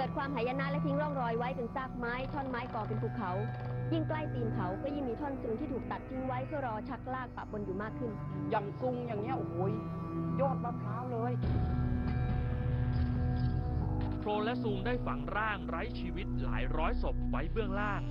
กิดความหายนะและทิ้งร่องรอยไว้เป็นซากไม้ท่อนไม้ก่อเป็นภูเขา ยิ่งใกล้ตีนเขาก็ยิ่งมีท่อนซึงที่ถูกตัดทิ้งไว้เพื่อรอชักลากปะปนอยู่มากขึ้น อย่างซุงอย่างเงี้ยโอ้โหยยอดมะพร้าวเลยโครนและซูมได้ฝังร่างไร้ชีวิตหลายร้อยศพไว้เบื้องล่าง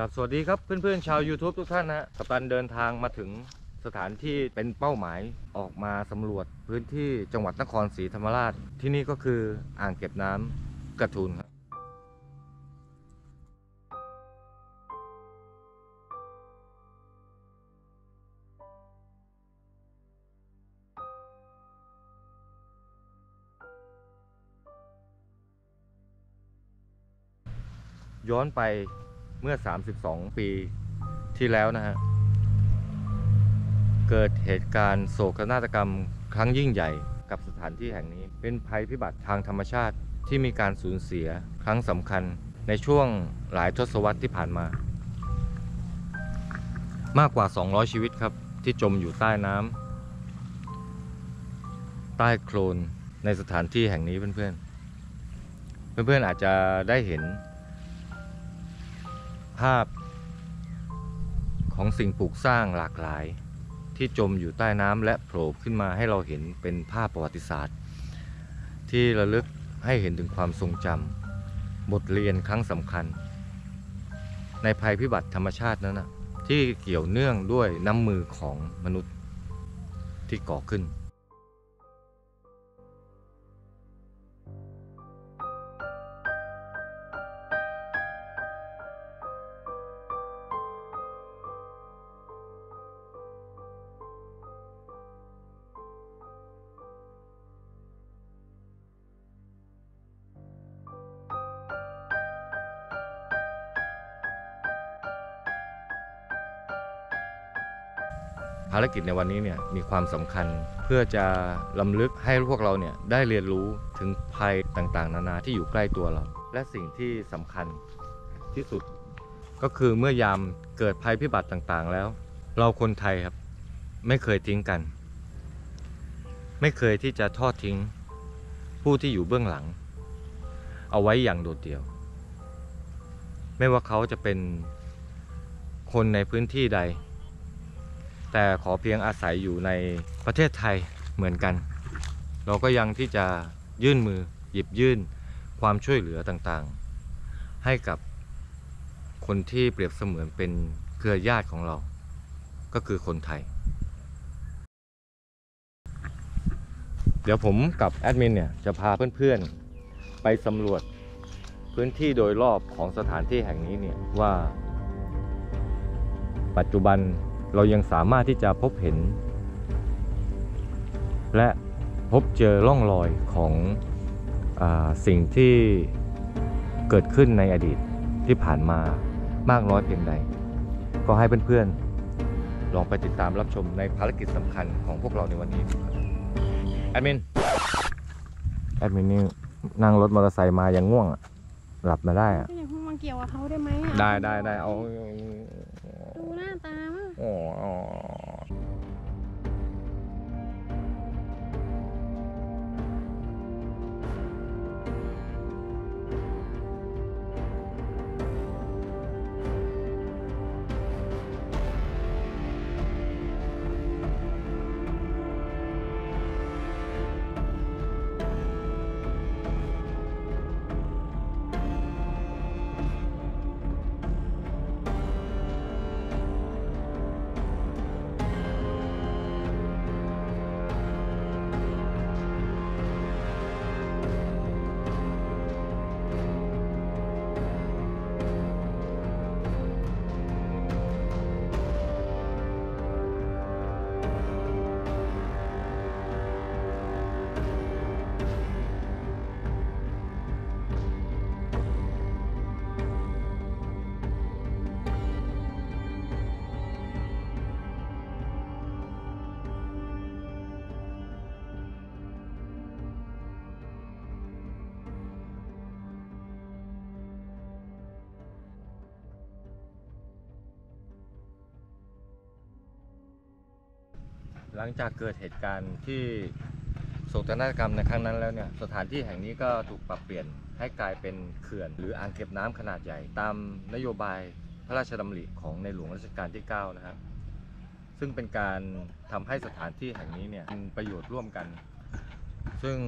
กับสวัสดีครับเพื่อนๆชาว YouTube ทุกท่านนะกัปตันเดินทางมาถึงสถานที่เป็นเป้าหมายออกมาสำรวจพื้นที่จังหวัดนครศรีธรรมราช ที่นี่ก็คืออ่างเก็บน้ำกระทูลครับย้อนไป เมื่อ 32 ปีที่แล้วนะฮะ เกิดเหตุการณ์โศกนาฏกรรมครั้งยิ่งใหญ่กับสถานที่แห่งนี้ เป็นภัยพิบัติทางธรรมชาติที่มีการสูญเสียครั้งสำคัญในช่วงหลายทศวรรษที่ผ่านมา มากกว่า 200 ชีวิตครับ ที่จมอยู่ใต้น้ำใต้โคลนในสถานที่แห่งนี้เพื่อนๆ เพื่อนๆอาจจะได้เห็น ภาพของสิ่งปลูกสร้างหลากหลาย ที่จมอยู่ใต้น้ำและโผล่ขึ้นมาให้เราเห็นเป็นภาพประวัติศาสตร์ ที่ระลึกให้เห็นถึงความทรงจำบทเรียนครั้งสำคัญ ในภัยพิบัติธรรมชาตินั้นนะที่เกี่ยวเนื่องด้วยน้ำมือของมนุษย์ที่ก่อขึ้น ภารกิจในวันนี้เนี่ยมีความสำคัญเพื่อจะลำลึกให้พวกเราเนี่ยได้เรียนรู้ถึงภัยต่างๆ นานาที่อยู่ใกล้ตัวเรา และสิ่งที่สำคัญที่สุด ก็คือเมื่อยามเกิดภัยพิบัติต่างๆ แล้ว เราคนไทยครับ ไม่เคยทิ้งกัน ไม่เคยที่จะทอดทิ้ง ผู้ที่อยู่เบื้องหลัง เอาไว้อย่างโดดเดี่ยว ไม่ว่าเขาจะเป็นคนในพื้นที่ใด แต่ขอเพียงอาศัยอยู่ในประเทศไทยเหมือนกัน เราก็ยังที่จะยื่นมือหยิบยื่นความช่วยเหลือต่างๆ ให้กับคนที่เปรียบเสมือนเป็นเครือญาติของเรา ก็คือคนไทย เดี๋ยวผมกับแอดมินเนี่ยจะพาเพื่อนๆ ไปสำรวจพื้นที่โดยรอบของสถานที่แห่งนี้เนี่ยว่า ปัจจุบัน เรายังสามารถที่จะพบเห็น และพบเจอร่องรอยของอาสิ่งที่เกิดขึ้นในอดีตที่ผ่านมามากน้อยเพียงใด ก็ให้เพื่อนๆ ลองไปติดตามรับชมในภารกิจสำคัญของพวกเราในวันนี้ดูครับแอดมินแอดมินนี่นั่งรถมอเตอร์ไซค์มายังง่วงอะหลับมาได้อะก็ยังเพิ่งมาเกี่ยวกับเขาได้ไหมอะได้ได้ได้เอาดูหน้าตามั้ หลังจากเกิดเหตุการณ์ที่โศกนาฏกรรมในครั้งนั้นแล้วเนี่ยสถานที่แห่งนี้ก็ถูกปรับเปลี่ยนให้กลายเป็นเขื่อน หรืออ่างเก็บน้ำขนาดใหญ่ ตามนโยบายพระราชดำริของในหลวงรัชกาลที่ 9 นะครับ ซึ่งเป็นการทำให้สถานที่แห่งนี้เนี่ยมีประโยชน์ร่วมกัน ซึ่ง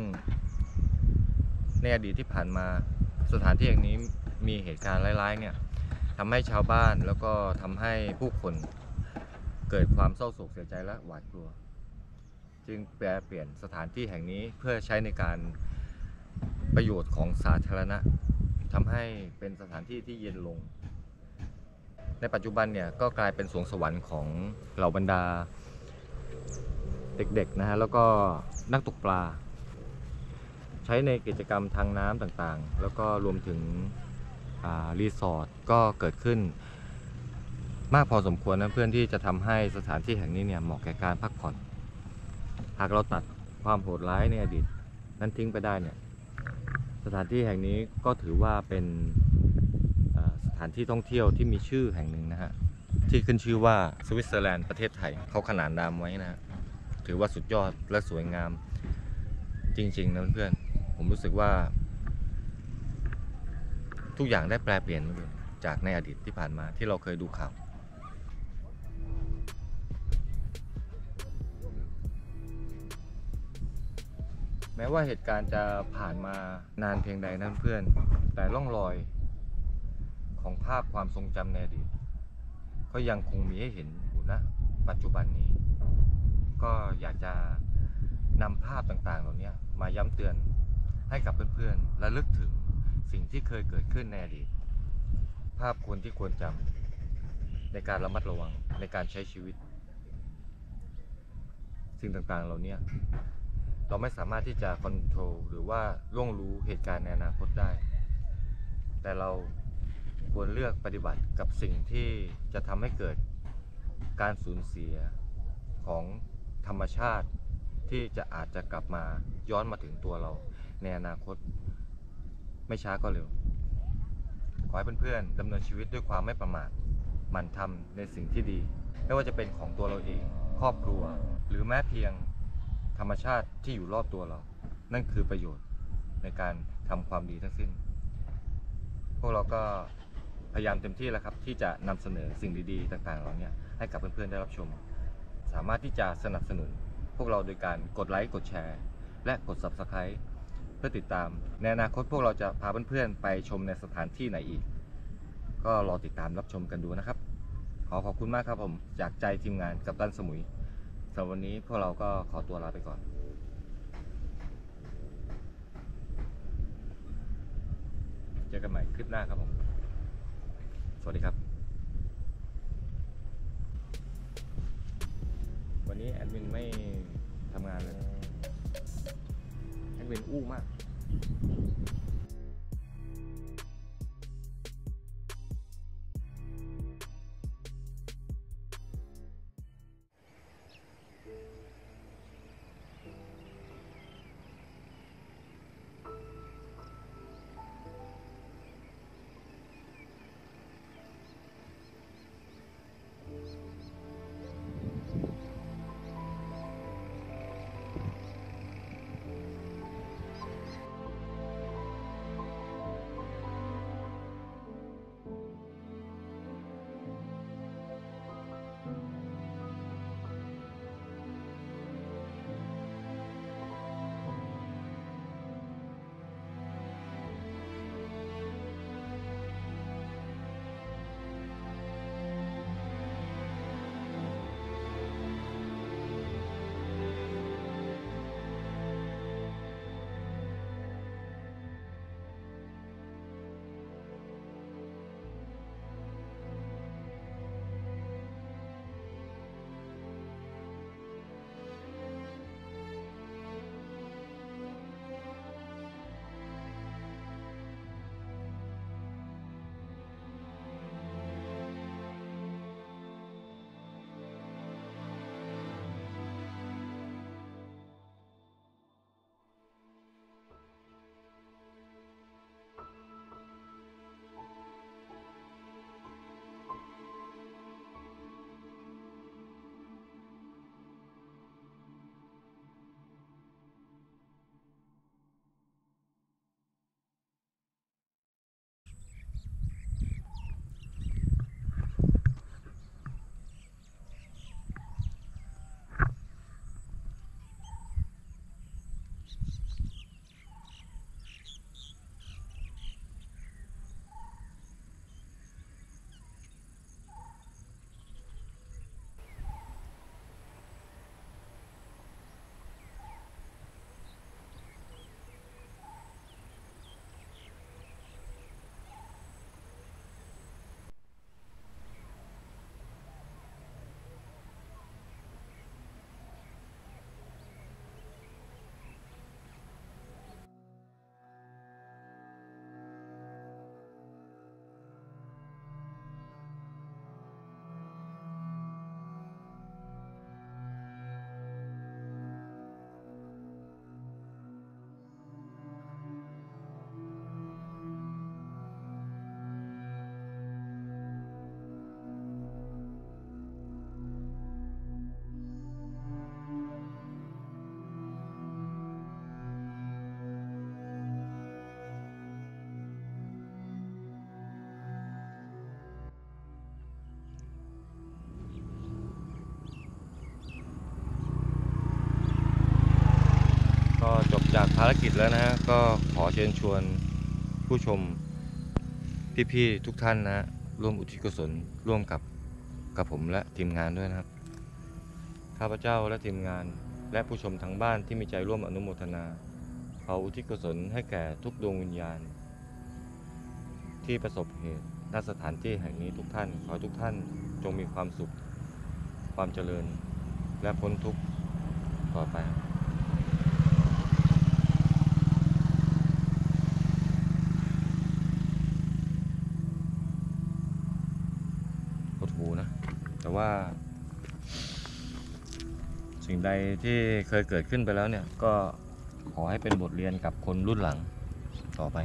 ในอดีตที่ผ่านมาสถานที่แห่งนี้มีเหตุการณ์ร้ายๆเนี่ยทำให้ชาวบ้านแล้วก็ทำให้ผู้คน เกิดความเศร้าโศกเสียใจและหวาดกลัว จึงแปลเปลี่ยนสถานที่แห่งนี้เพื่อใช้ในการประโยชน์ของสาธารณะทำให้เป็นสถานที่ที่เย็นลง ในปัจจุบันเนี่ยก็กลายเป็นสวงสวรรค์ของเหล่าบรรดา เด็กๆนะฮะแล้วก็นักตกปลา ใช้ในกิจกรรมทางน้ำต่างๆ แล้วก็รวมถึงรีสอร์ทก็เกิดขึ้น มากพอสมควรนะเพื่อนที่จะทำให้สถานที่แห่งนี้เนี่ยเหมาะแก่การพักผ่อน หากเราตัดความโหดร้ายในอดีตนั้นทิ้งไปได้เนี่ยสถานที่แห่งนี้ก็ถือว่าเป็นสถานที่ท่องเที่ยวที่มีชื่อแห่งหนึ่งนะฮะที่ขึ้นชื่อว่าสวิตเซอร์แลนด์ประเทศไทยเขาขนานนามไว้นะฮะถือว่าสุดยอดและสวยงามจริงๆนะเพื่อนผมรู้สึกว่า ทุกอย่างได้แปลเปลี่ยนจากในอดีตที่ผ่านมาที่เราเคยดูข่าว แม้ว่าเหตุการณ์จะผ่านมานานเพียงใดนั้นเพื่อน แต่ร่องรอยของภาพความทรงจำในอดีตก็ยังคงมีให้เห็นอยู่นะ ปัจจุบันนี้ ก็อยากจะนำภาพต่างๆ เหล่านี้มาย้ำเตือนให้กับเพื่อนๆระลึกถึงสิ่งที่เคยเกิดขึ้นในอดีต ภาพควรที่ควรจำในการระมัดระวังในการใช้ชีวิต สิ่งต่างๆ เหล่านี้ เราไม่สามารถที่จะคอนโทรลหรือว่าล่วงรู้เหตุการณ์ในอนาคตได้ แต่เราควรเลือกปฏิบัติกับสิ่งที่จะทำให้เกิดการสูญเสียของธรรมชาติที่จะอาจจะกลับมาย้อนมาถึงตัวเราในอนาคต ไม่ช้าก็เร็ว ขอให้เพื่อนๆดำเนินชีวิตด้วยความไม่ประมาทหมั่นทำในสิ่งที่ดี ไม่ว่าจะเป็นของตัวเราเอง ครอบครัว หรือแม้เพียง รรมชาติที่อยู่รอบตัวเรา นั่นคือประโยชน์ในการทำความดีทั้งสิ้น พวกเราก็พยายามเต็มที่แล้วครับ ที่จะนำเสนอสิ่งดีๆ ต่างๆเหล่านี้ให้กับเพื่อนๆได้รับชม สามารถที่จะสนับสนุน พวกเราโดยการกดไลค์กดแชร์ และกด Subscribe เพื่อติดตาม ในอนาคตพวกเราจะพาเพื่อนๆไปชมในสถานที่ไหนอีก ก็รอติดตามรับชมกันดูนะครับ ขอขอบคุณมากครับผม จากใจทีมงานกับตันสมุย สำหรับวันนี้พวกเราก็ขอตัวลาไปก่อนเจอกันใหม่คลิปหน้าครับผม สวัสดีครับ วันนี้แอดมินไม่ทำงานเลยแอดมินอู้มาก จากภารกิจแล้วนะฮะก็ขอเชิญชวนผู้ชมพี่ๆทุกท่านนะร่วมอุทิศกุศลร่วมกับกับผมและทีมงานด้วยนะครับ ข้าพเจ้าและทีมงานและผู้ชมทั้งบ้านที่มีใจร่วมอนุโมทนาขออุทิศกุศลให้แก่ทุกดวงวิญญาณ ที่ประสบเหตุณสถานที่แห่งนี้ทุกท่าน ขอทุกท่านจงมีความสุข ความเจริญ และพ้นทุกข์ต่อไป หดหูนะ แต่ ว่า สิ่งใดที่เคยเกิดขึ้นไปแล้วเนี่ย ก็ขอให้เป็นบทเรียนกับคนรุ่นหลังต่อไป